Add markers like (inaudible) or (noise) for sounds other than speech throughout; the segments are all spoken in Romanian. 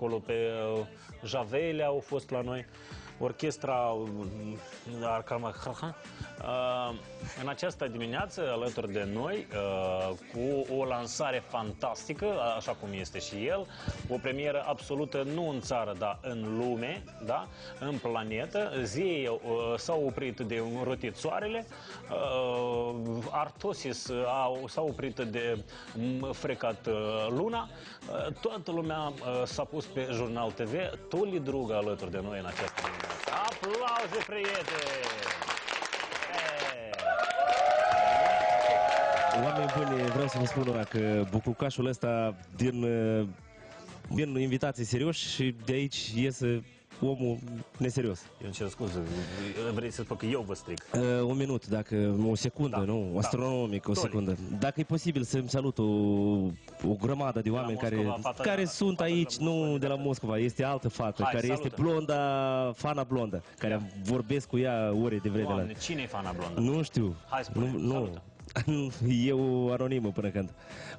acolo pe uh, Javele au fost la noi, orchestra uh, Arcama Uh, în această dimineață, alături de noi, uh, cu o lansare fantastică, așa cum este și el, o premieră absolută nu în țară, dar în lume, da? în planetă. Zeii uh, s-au oprit de un rotit soarele, uh, Artosis au, s-a oprit de m, frecat uh, luna, uh, toată lumea uh, s-a pus pe Jurnal TV, Toli Drugă alături de noi în această dimineață. Aplauze, prieteni! Oameni buni, vreau să vă spun una că bucucașul ăsta din, uh, din invitații serioși și de aici iese omul neserios. Eu îmi cer scuze, vrei să spun că eu vă stric. Uh, un minut, dacă o secundă, Da, nu? da. Astronomic, o Tony. secundă. Dacă e posibil să-mi salut o, o grămadă de oameni care, Moscova, fata- care sunt fata de aici, la Moscova, nu de la da. Moscova, este altă fată, Hai, care salută. este blonda, fana blondă, care vorbesc cu ea ore de vreme. Doamne, cine e fana blondă? Nu știu. Hai, spune, nu, nu. salută. (laughs) Eu anonimă până când.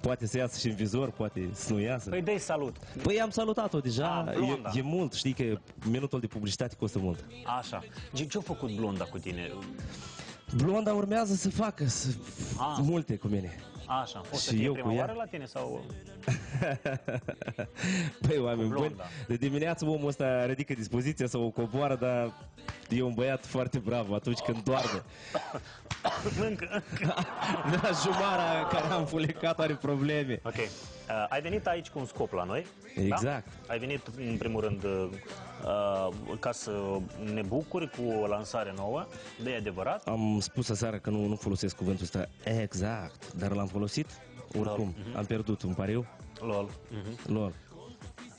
Poate să iasă și în vizor, poate să nu iasă. Păi dai salut. Păi am salutat-o deja, Ah, blonda. e, e mult, știi că minutul de publicitate costă mult. Așa. Ce- Ce-a făcut blonda cu tine? Blonda urmează să facă să, Ah. multe cu mine. Așa. O să Și fie eu prima cu ea? oară la tine sau... (laughs) Băi, oameni Cu buni, blonda. de dimineață omul ăsta ridică dispoziția sau o coboară, dar e un băiat foarte brav atunci când doarme. (coughs) Încă. (laughs) Da, jumara care am fulecat are probleme. Ok. Uh, ai venit aici cu un scop la noi. Exact. Da? Ai venit, în primul rând, uh, ca să ne bucuri cu o lansare nouă. De adevărat. Am spus aseară că nu, nu folosesc cuvântul ăsta exact, dar l-am folosit oricum. Mhm. Am pierdut un pariu. Lol. Mhm. Lol.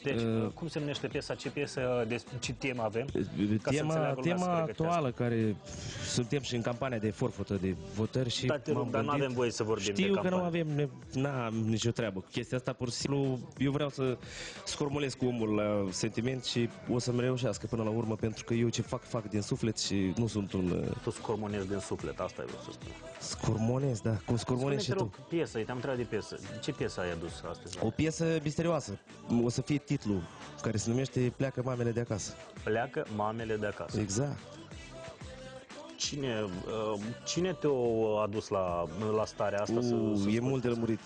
Deci, Uh, cum se numește piesa? Ce piesă, de, ce temă avem? Ca să Tema, înțeleagă lumea, să tema se pregătească. actuală care suntem și în campania de forfotă de votări și Da, te rog, m-am dar nu gândit- avem voie să vorbim de Știu că nu campanie. avem, ne- n-am nicio treabă cu chestia asta, pur și simplu eu vreau să scormolesc omul la sentiment și o să-mi reușească până la urmă pentru că eu ce fac, fac din suflet și nu sunt un uh, Tu scormonezi din suflet, asta e vreau să spun. scormonez, da, cum scormonezi și Spune-te, tu. rog, piesă, te-am întrebat de piesă. Ce piesă ai adus astăzi? O piesă misterioasă, o să fie titlul care se numește Pleacă mamele de acasă. Pleacă mamele de acasă. Exact. Cine, uh, cine te-a adus la, la starea asta? să, să U, e spui? mult de lămurit.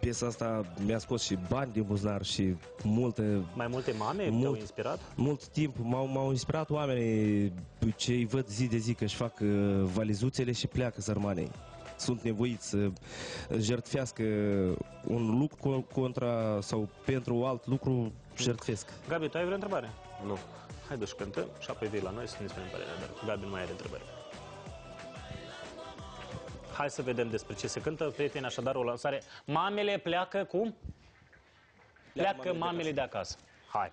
Piesa asta mi-a scos și bani din buzunar și multe, Mai multe mame te-au Mult. inspirat? mult timp. M-au, m-au inspirat oamenii ce îi văd zi de zi că își fac uh, valizuțele și pleacă sărmanei. Sunt nevoiți să jertfească un lucru co- contra sau pentru alt lucru jertfesc. Gabi, tu ai vreo întrebare? Nu. Haideți și cântăm și apoi vii la noi să ne spunem părerea, dar Gabi nu mai are întrebări. Hai să vedem despre ce se cântă, prieteni, așadar o lansare. Mamele pleacă cum? Pleacă mamele de acasă. Hai.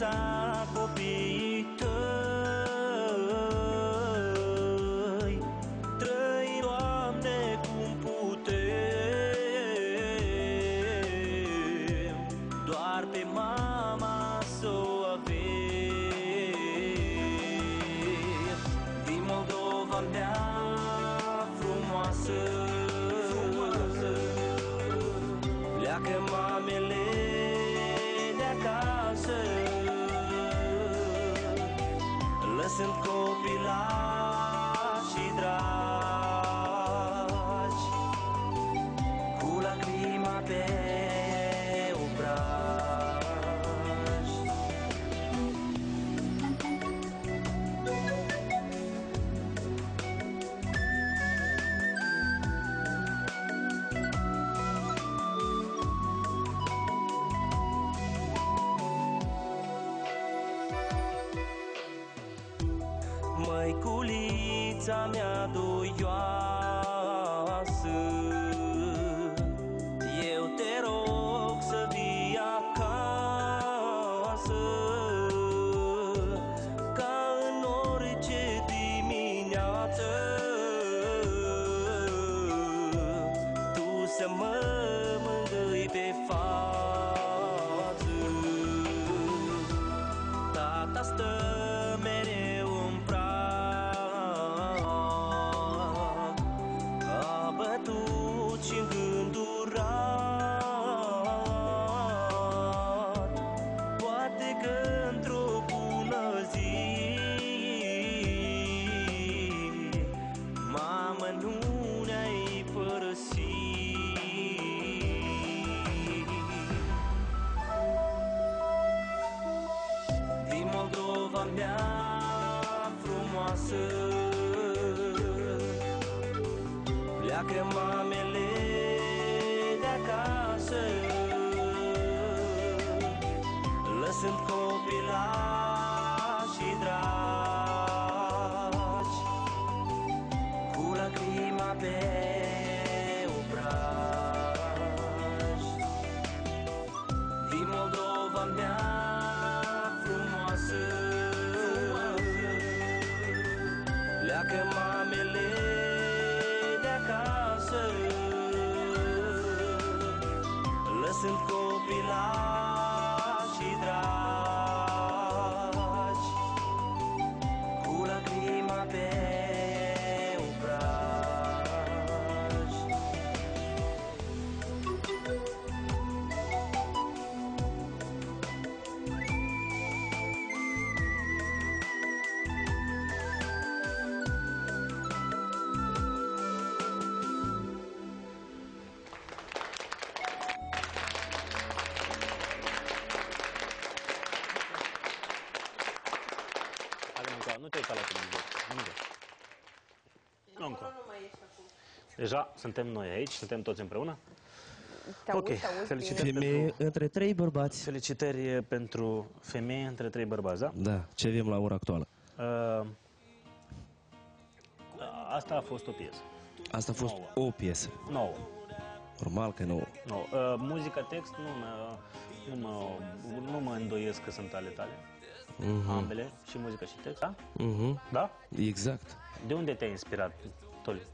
Nu-ți Lăsând copilași fița mea duioasă Eu Lăsând copilași și dragi Cu lacrima pe obraj din Moldova mea frumoasă Pleacă mamele de acasă. Lăsând copilași Deja suntem noi aici, suntem toți împreună. Te Ok, auzi, te auzi felicitări. bine. Femeie între trei bărbați. Felicitări pentru femeie între trei bărbați, da? Da, ce avem la ora actuală. Uh, asta a fost o piesă. Asta a fost o piesă. Nouă. Normal că nu. nouă. Uh, muzica, text, nu mă, nu, mă, nu mă îndoiesc că sunt ale tale. Ambele, și muzica și text, da? Mhm, Da? Exact. De unde te-ai inspirat, Toli?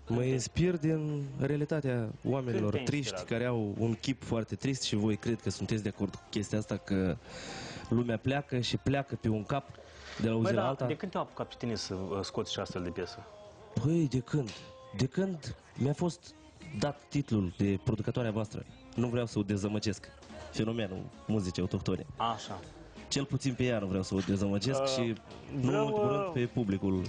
Mă inspir din realitatea oamenilor te-ai triști inspirat? care au un chip foarte trist și voi cred că sunteți de acord cu chestia asta că lumea pleacă și pleacă pe un cap de la o zi Băi, la da, alta. de când te-au apucat pe tine să uh, scoți și astfel de piesă? Păi, de când? De când mi-a fost dat titlul de producătoarea voastră? Nu vreau să o dezamăgesc. Fenomenul muzicii autohtone. Așa. Cel puțin pe ea nu vreau să o dezamăgesc Uh, și nu vreau, în ultimul uh, rând pe publicul.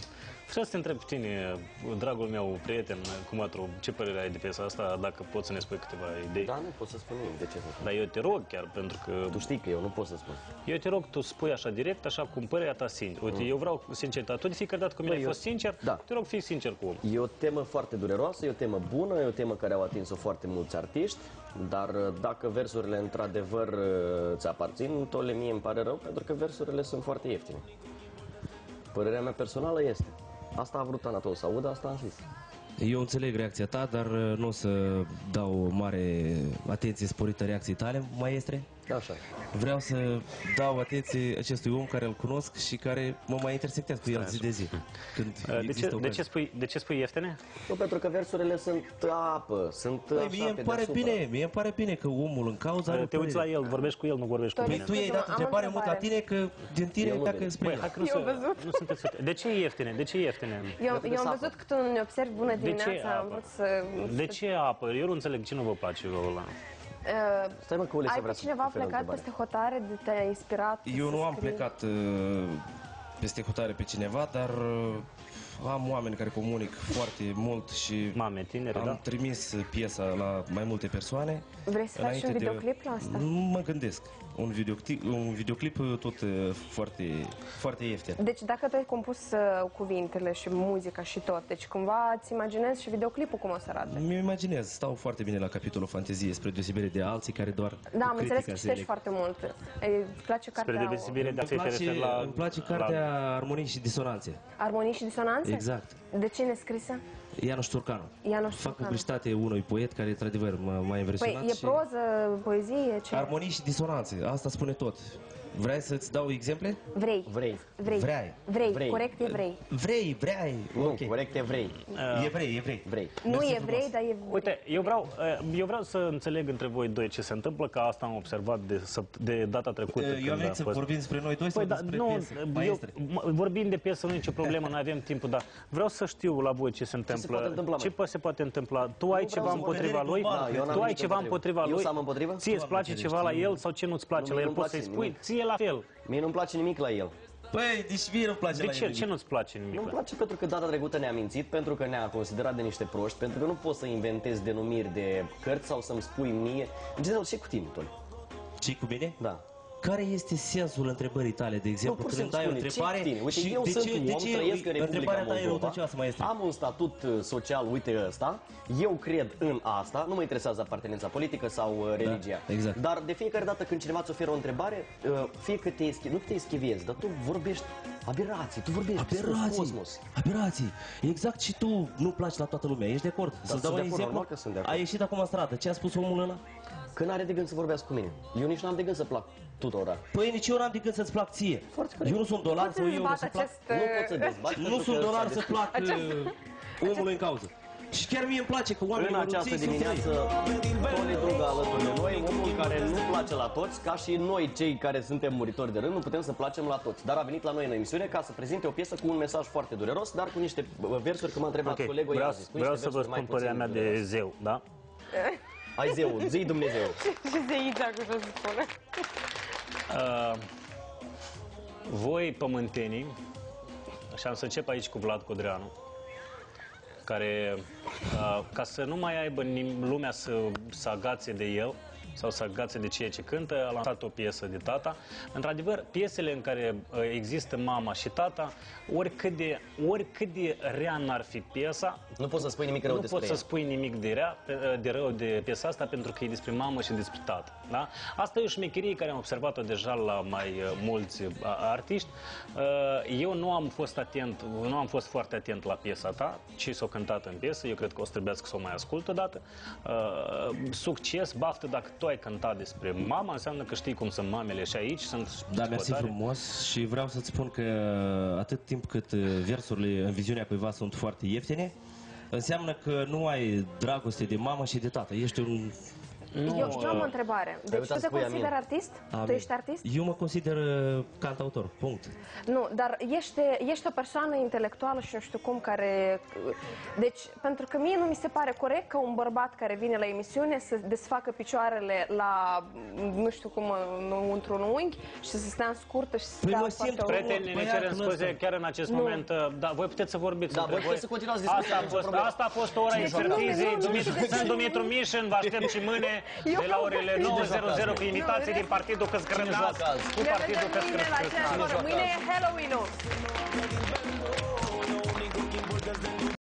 Vreau să te întreb pe tine, dragul meu prieten, Cumatru, ce părere ai de piesa asta, dacă poți să ne spui câteva idei? Da, nu pot să spun nimic. De ce să spun? Dar eu te rog chiar, pentru că Tu știi că eu nu pot să spun. eu te rog, tu spui așa direct, așa cum părerea ta sincer. Uite, eu vreau sinceritate. Tu de fiecare dată când mi-ai Băi, fost sincer, da. te rog, fii sincer cu omul. E o temă foarte dureroasă, e o temă bună, e o temă care au atins-o foarte mulți artiști, dar uh, dacă versurile într-adevăr uh, ți aparțin, tole mie îmi pare rău, pentru că versurile sunt foarte ieftine. Părerea mea personală este. Asta a vrut Anatol să audă, asta am zis. Eu înțeleg reacția ta, dar uh, nu o să dau mare atenție sporită reacției tale, maestre. Așa. Vreau să dau atenție acestui om care îl cunosc și care mă mai intersectează cu el zi de zi. Când Uh, De ce, există de, ocazia. ce spui, de ce spui ieftine? Nu, pentru că versurile sunt apă, sunt Păi, așa mie pe îmi pare deasupra. bine, mie îmi pare bine că omul în cauză are o Uh, Te uiți la părere. el, vorbești cu el, nu vorbești cu Tony, mine. Tu i-ai dat Am o întrebare mult la întrebare. tine că din tine Eu nu pleacă vin. spre Băi, el. hai că nu, Eu să, am văzut. nu sunteți... De ce e ieftine? De ce e ieftine? Eu, Pentru eu am sapă. văzut că tu ne observi bună dimineața, am apă? vrut să... De ce apă? Eu nu înțeleg ce nu vă place vouă ăla. Uh, Stai mă că Uli să ai vrea pe să cineva ofere o plecat întrebare. peste hotare de te-a inspirat? Eu să nu am scrii? plecat uh, peste hotare pe cineva, dar uh, am oameni care comunic foarte mult și Mame, tineri, am da? trimis piesa la mai multe persoane. Vrei să faci un înainte de- videoclip la asta? Nu mă gândesc. Un videoclip, un videoclip uh, tot uh, foarte, foarte ieftin. Deci dacă tu ai compus uh, cuvintele și muzica și tot, deci cumva îți imaginezi și videoclipul cum o să arate. Mi imaginez, stau foarte bine la capitolul fantezie spre deosebire de alții care doar Da, am cu înțeles că critica citești se foarte mult. Îți place Spre cartea deosebire de a Îmi fi place, refer la... îmi place cartea Armonii și Disonanțe. Armonii și disonanțe? Frumoase? Exact. De cine scrisă? Ianuș Turcanu. Ianuș Fac Turcanu. publicitate unui poet care, într-adevăr, m-a, m-a impresionat. Păi e și- proză, poezie, ce? Armonii și disonanțe, asta spune tot. Vrei să-ți dau exemple? Vrei. Vrei. Vrei. Vrei. Vrei. Vrei. Corect e vrei. Vrei, vrei. Nu, Ok. corect e vrei. Evrei, evrei. Vrei. Nu Mersi e frumos. vrei, dar e vrei. Uite, eu vreau, eh, eu vreau să înțeleg între voi doi ce se întâmplă, că asta am observat de, săpt- de data trecută. Eu când am venit a să fost. vorbim despre noi doi Păi sau da, despre nu, piesă? eu, Maestre. m- vorbim de piesă, nu e nicio problemă, nu avem timpul, dar vreau să știu la voi ce se întâmplă. poate întâmpla, ce măi? se poate întâmpla? Tu ai vreau ceva să împotriva vorbim lui? global, Da, eu n-am tu ai nimic ceva împotriva. împotriva Eu lui? să am împotrivă? Ție îți place Doamne ceva la ferește, el sau ce nu-ți place Nu, la el? nu-mi Poți place să-i spui, nimic. ție la fel. Mie nu-mi place nimic la el. Păi, deci mie nu-mi place De la ce? el Ce nu-ți place nimic? Nu-mi la- place pentru că data trecută ne-a mințit, pentru că ne-a considerat de niște proști, pentru că nu poți să inventezi denumiri de cărți sau să-mi spui mie. În general, ce cu tine, Tony? ce cu mine? Da. Care este sensul întrebării tale, de exemplu, pur și când îmi dai o simplu spune, întrebare ce cu tine? Uite, și eu de sunt ce, un de om, ce trăiesc în Republica întrebarea ta e Moldova, răutăcioasă, maestre? am un statut uh, social, uite ăsta, eu cred în asta, nu mă interesează apartenența politică sau uh, religia. exact. Dar de fiecare dată când cineva îți oferă o întrebare, uh, fie că te eschi, nu că te eschivezi, dar tu vorbești aberații, tu vorbești despre Aberații, cosmos. aberații. Exact și tu nu placi la toată lumea, ești de acord? Să sunt dau de un acord, exemplu? normal că sunt de acord. A ieșit acum în stradă, ce a spus omul ăla? Că n-are de gând să vorbească cu mine. Eu nici n-am de gând să plac tuturor. Păi nici eu n-am de gând să-ți plac ție. Foarte corect. Eu nu sunt dolar Poți sau să eu dezbat să plac. acest... Nu pot să dezbat Nu pentru sunt că dolar s-a să discutat. plac uh, omului în cauză. Și chiar mie îmi place că oamenii În această mărunții sunt dimineață, răi. Tony Druga alături de noi, omul care nu place la toți, ca și noi cei care suntem muritori de rând, nu putem să placem la toți. Dar a venit la noi în emisiune ca să prezinte o piesă cu un mesaj foarte dureros, dar cu niște bă, versuri, că m-a întrebat Ok, colegul vreau, Iazi, cu vreau niște să vă versuri mai spun părerea mea puțin de dureroase. zeu, da? (laughs) Hai zeu, zi Dumnezeu. (laughs) Ce zeița cu ce să spună? Uh, voi, pământenii, și am să încep aici cu Vlad Codreanu, care, uh, ca să nu mai aibă nim- lumea să, să agațe de el, sau să agațe de ceea ce cântă, a lansat o piesă de tata. Într-adevăr, piesele în care uh, există mama și tata, oricât de, oricât de rea n-ar fi piesa, Nu poți să spui nimic rău nu despre poți să ea. spui nimic de, rea, pe- de rău de piesa asta pentru că e despre mamă și despre tată. Da? Asta e o șmecherie care am observat-o deja la mai uh, mulți uh, artiști. Uh, Eu nu am fost atent, nu am fost foarte atent la piesa ta, ci s-o cântat în piesă. Eu cred că o să trebuiască să o mai ascult odată. Uh, Succes, baftă dacă tu ai cântat despre mama, înseamnă că știi cum sunt mamele și aici. Sunt Da, mersi supătare. frumos și vreau să-ți spun că atât timp cât uh, versurile în viziunea cuiva sunt foarte ieftine, înseamnă că nu ai dragoste de mamă și de tată. Ești un... Nu, Eu, eu am o uh, întrebare. Deci uitat tu te să pui consideri Amin. artist? Tu Amin. ești artist? Eu mă consider uh, cantautor, punct. Nu, dar ești, ești o persoană intelectuală și nu știu cum care... Deci, pentru că mie nu mi se pare corect ca un bărbat care vine la emisiune să desfacă picioarele la, nu știu cum, nu, într-un unghi și să stea în scurtă și să Păi stea mă foarte simt urât. Prieteni, ne Băiatul cerem scuze ăsta. chiar în acest Nu. moment. uh, Da, voi puteți să vorbiți Da, între voi puteți să continuați discuția, Asta a nicio fost, problemă. asta a fost ora Deci, expertizei. nu, nu, nu, Dumitru- nu, nu, Sunt nu, Dumitru Mișin, vă aștept și mâine Eu de la orele nu, 9.00 cu invitații Nu, din Partidul Căscărânaț. joacă azi? Cu Ne Partidul vedem mâine la Căscărânaț. aceeași oră. Mâine e Halloween-ul.